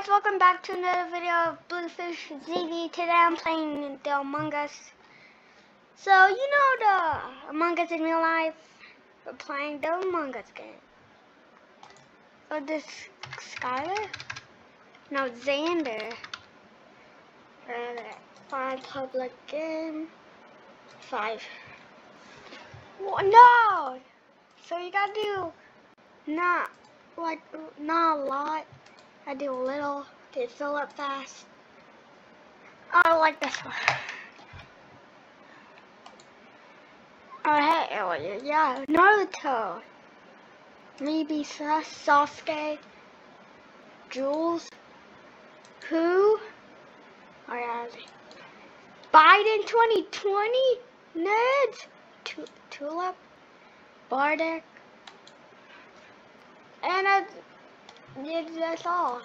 guys, welcome back to another video of Bluefish ZV. Today I'm playing the Among Us. So, you know the Among Us in real life? We're playing the Among Us game. Oh, this Skylar? No, Xander. Find public game. Five. Wha- No! So you gotta do not like not a lot. I do a little to fill up fast. I like this one. Oh hey, oh, yeah, Naruto. Maybe Sa- Sasuke. Jules. Who? Oh yeah. Biden 2020. Neds. Tu- Tulip. Bardic. And I did that's all.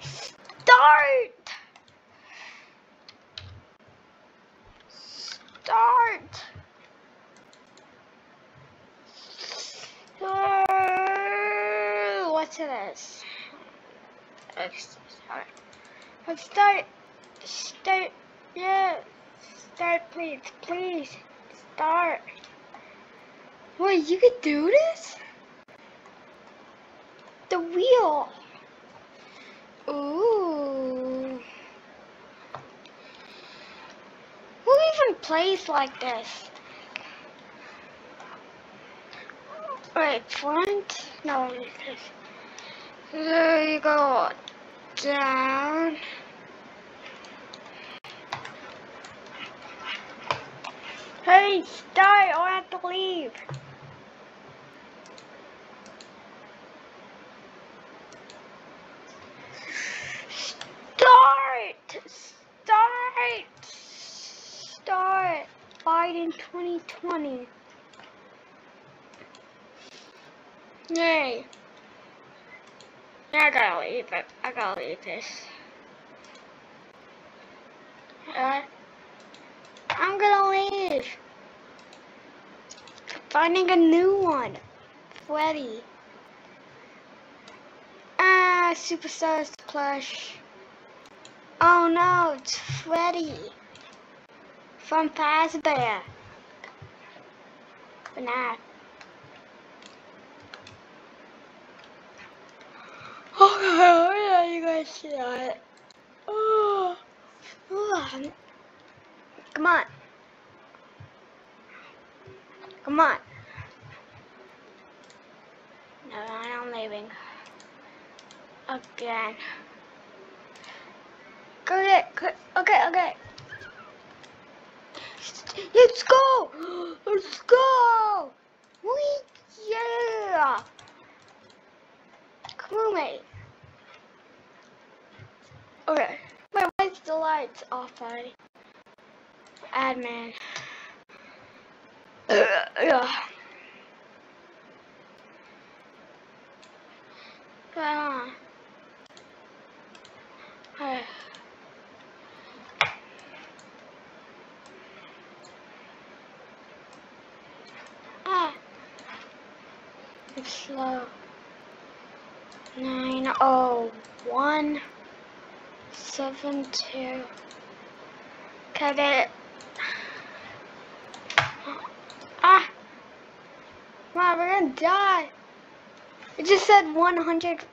Start! Start! Uh, What's this? Start. Start. Start. Yeah. Start, please. Please. Start. Wait, you could do this? Wheel. Ooh. Who even plays like this? Wait, front? No. There you go. Down. Hey, or I have to leave. Start! Start! Start! Biden 2020. Yay. I gotta leave it. I this. Uh, I'm gonna leave. Finding a new one. Freddy. Ah, Superstars plush. Oh no, it's Freddy. From Fazbear. FNAF. Oh yeah, you guys see that. Oh, oh. Come on. Come on. No, I'm leaving. Again. Okay, okay, okay, okay. Let's go! Let's go! We yeah! Come on, mate. Okay. Wait, why lights off already? Admin. Yeah. Come on. Ah. It's slow. Nine oh one seven two. Cut it. Ah. Wow, we're gonna die. It just said 100,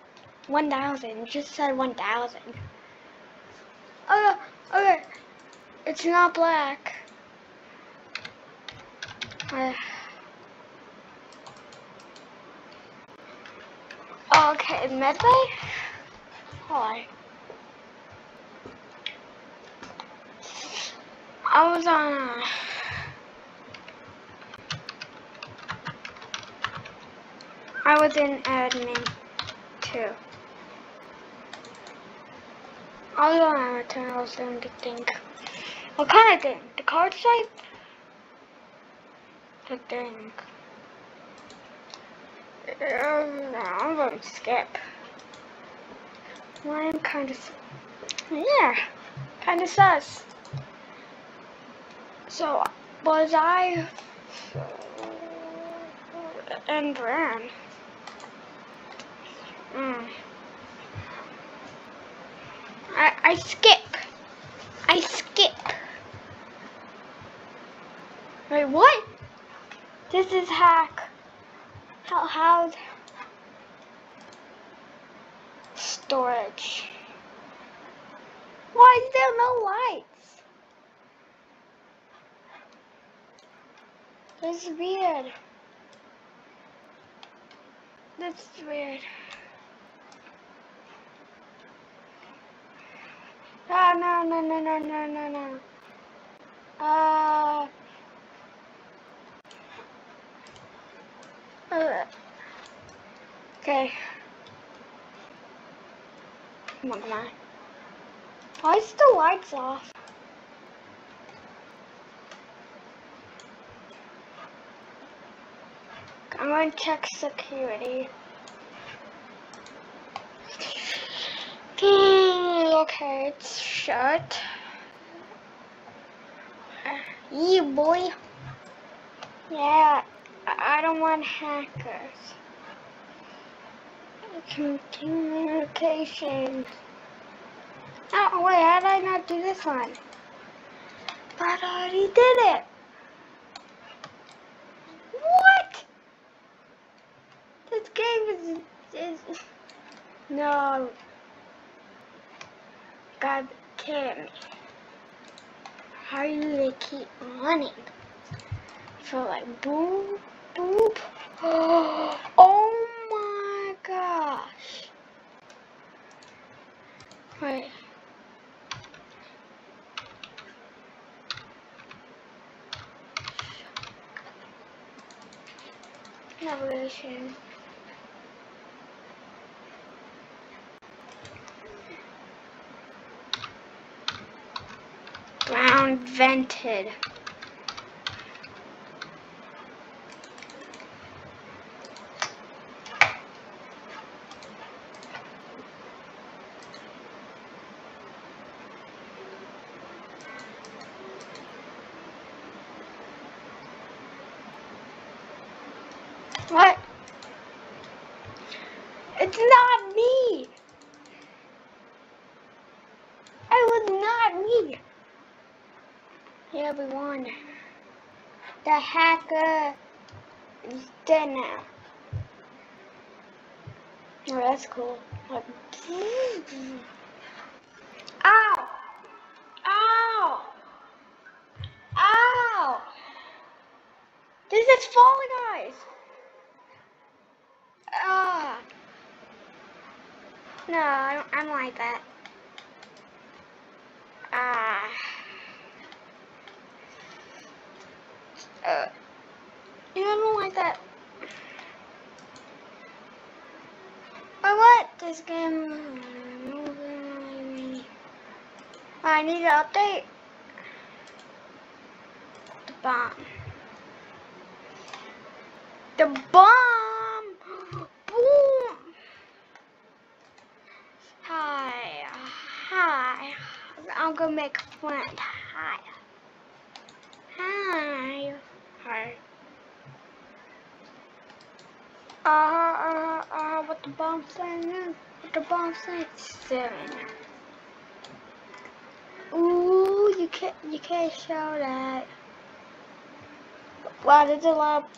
1,000. It just said 1,000. Okay, okay. It's not black. Uh, okay, medbay? Hi. I was on uh, I was in admin too. I was on amateur, I was doing the thing. What kind of thing? The card swipe? The thing. Um, no, I'm to skip. Well, I'm kind of, yeah, kind of sus. So, was I and ran? Mm. I I skip. I skip. Wait, what? This is hack. How, how? storage? Why is there no lights? This is weird. That's weird. Ah, no, no, no, no, no, no, no. Uh, uh, okay. Come on, come on. Why is the lights off? I'm going to check security. Hmm, okay, it's shut. Yeah, boy. Yeah, I don't want hackers. Communications. Oh, wait, how did I not do this one? But I already did it. What? This game is, is no. God damn me. How do they keep running? So like boom, boom. Oh my gosh. Wait. Navigation. Brown vented. What? It's not me! It was not me! Won. The hacker is dead now. Oh, that's cool. Ow! Ow! Ow! This is Fall Guys! Ah! No, I don't, I don't like that. Ah. Uh, yeah, I don't like that. But what? This game. I need to update the bomb. The bomb! Boom! Hi. Hi. I'm gonna make a friend. Hi. Hi. Uh, uh, uh, what the bomb saying is? What the bomb saying? Ooh, you can't, you can't show that. Wow, there's a lot of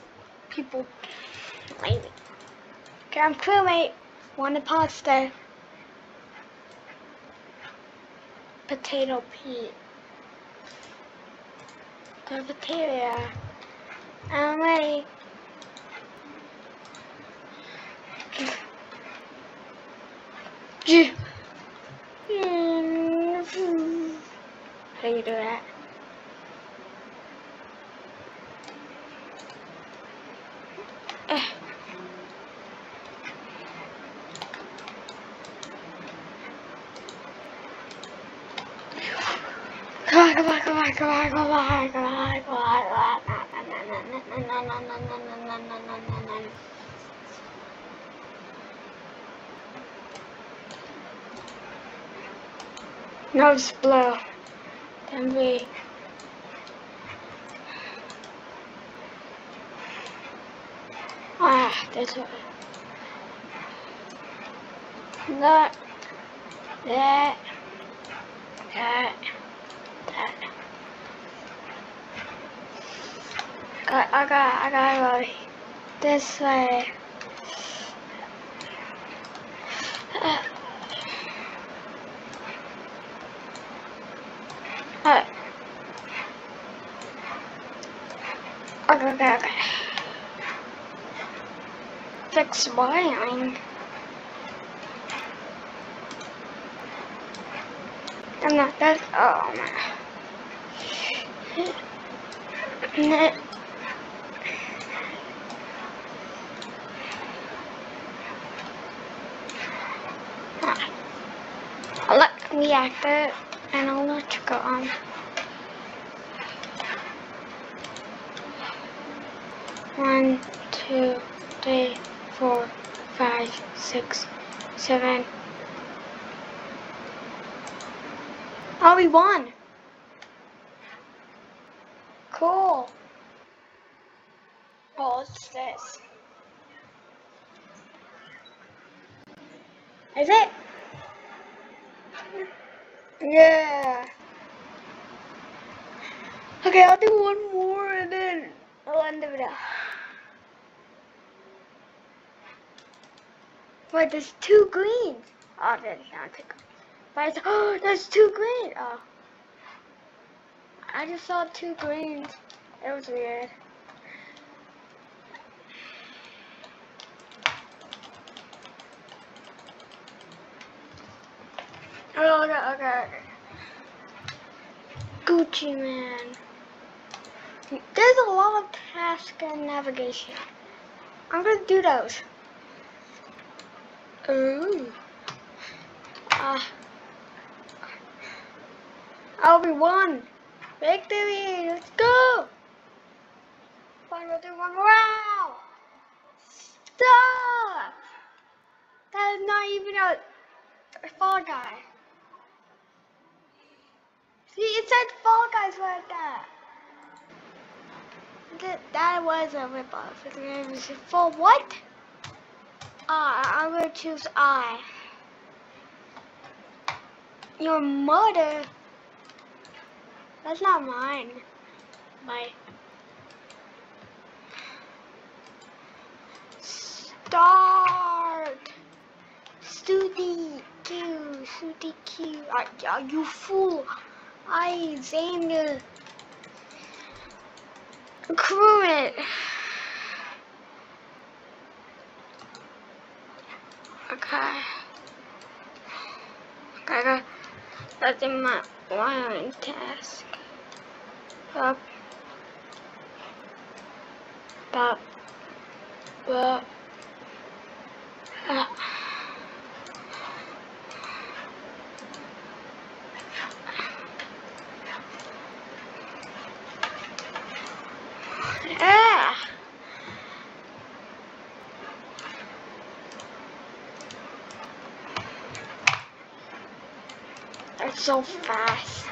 people. Maybe. Okay, I'm crewmate. One imposter. Potato Pete. Cafeteria. I'm ready. How do you do that? Eh. Come on, come on, come on, come on, come on, come on, come on, come on. No, just blow. Then we. Ah, there's a. That. That. that, that. I, got, I got, I gotta go this way. Uh, uh, okay, okay, okay. Fix wiring. I'm not that. Oh man. Let reactor and electrical on. One, two, three, four, five, six, seven. Oh, we won! Cool. Oh, what's this? Is it? Yeah. Okay, I'll do one more and then I'll end the video. Wait, there's two greens. Oh, there's not two greens. But it's, oh, there's two greens. Oh. I just saw two greens. It was weird. Oh, okay, okay. Gucci man. There's a lot of task and navigation. I'm gonna do those. Ooh. Ah. I'll be one. Victory! Let's go! One, two, one, wow! Stop! That is not even a, a fall guy. See, it said Fall Guys right there. That, that was a ripoff. Gonna be for what? Uh, I'm gonna choose I. Your mother? That's not mine. My. Start! Studi Q, Studi Q. Are, you fool? I Xander. Crew Okay. Okay. That's in my wiring task. Up. Up. Up. Ah! That's so fast.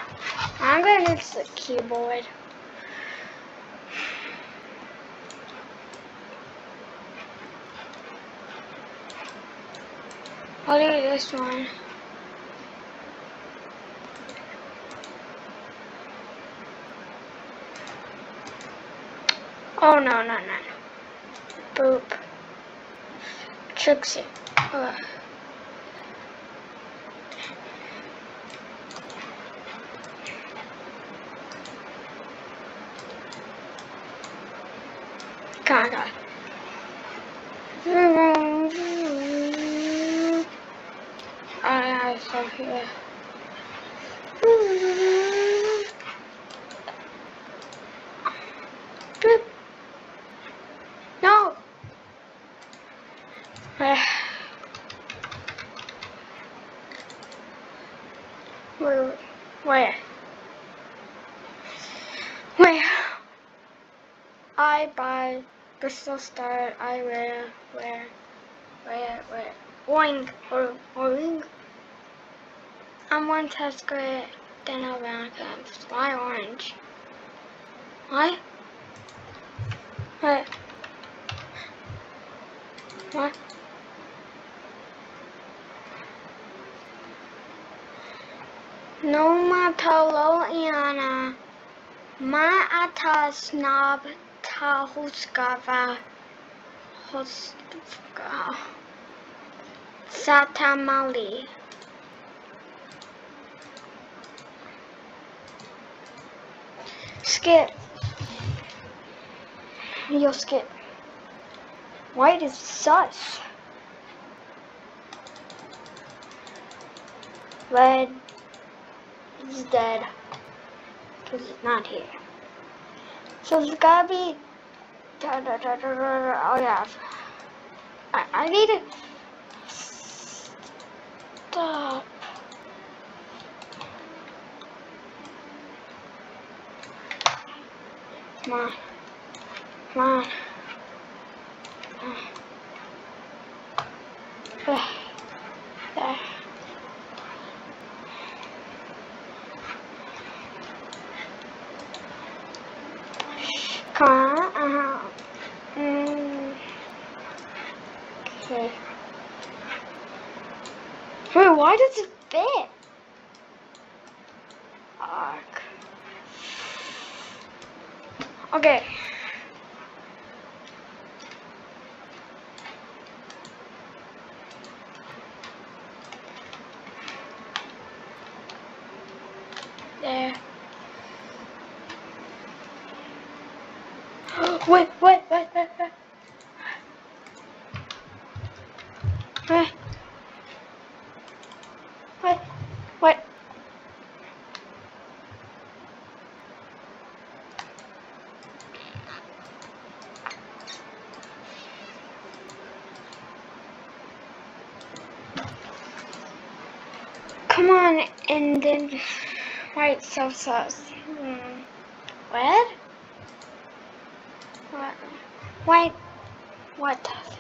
I'm gonna use the keyboard. I'll do this one. Oh no no no. Boop. Trixie. Ugh. God, God. I have stuff will start I wear wear wear wear Boing or boing. I'm one test grade. then I'll Albanica up. Why orange. Why? What? What? No matter, matalo iana. Ma ata snob huskava huska satamali. Skip. Yo, skip. White is sus. Red is dead. Because it's not here. So it's gotta be... Oh yeah. I, I need to... Stop. Come on. Come on. Uh. There. Come on. Uh, mm. Okay. Wait, why does it fit? Arc. Okay. There. Wait, wait, wait, wait, wait. Wait. Wait, wait. Come on, and then white so sauce. Hmm. What? What? White. What does?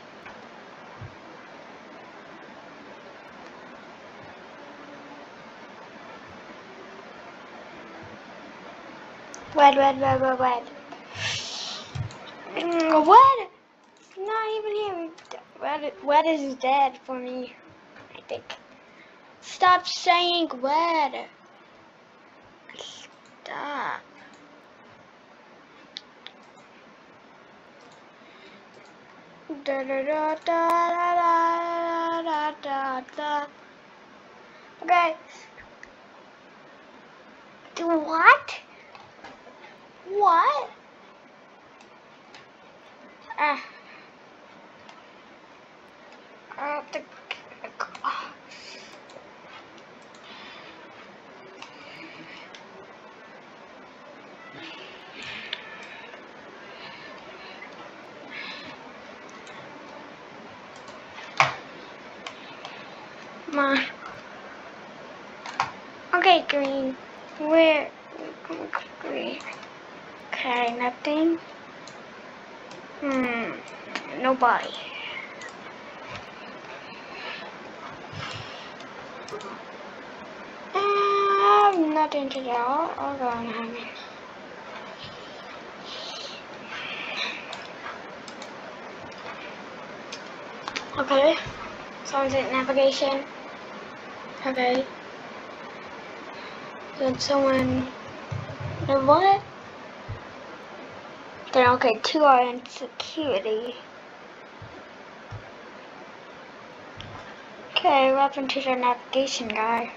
What, what, what, what, what? Mm, What? Not even here. What, what is dead for me? I think. Stop saying what. Stop. Da da da da da da da da da. Okay. What? What? Ah. Uh, the, Come or. Okay, sounds like navigation. Okay. Did someone did what? Then okay, two are in security. Okay, welcome to the navigation guy.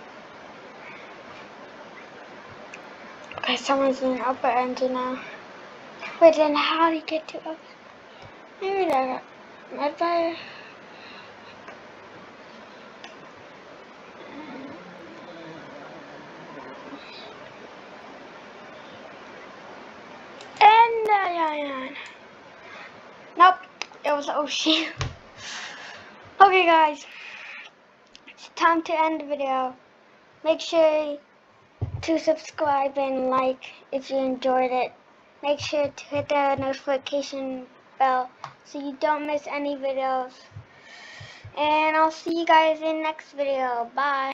Okay, someone's in the upper engine now. Wait, then how do you get to up? Maybe that red fire. And uh, yeah, yeah. Nope, it was ocean. okay, guys, it's time to end the video. Make sure to subscribe and like if you enjoyed it. Make sure to hit the notification bell so you don't miss any videos. And I'll see you guys in next video. Bye.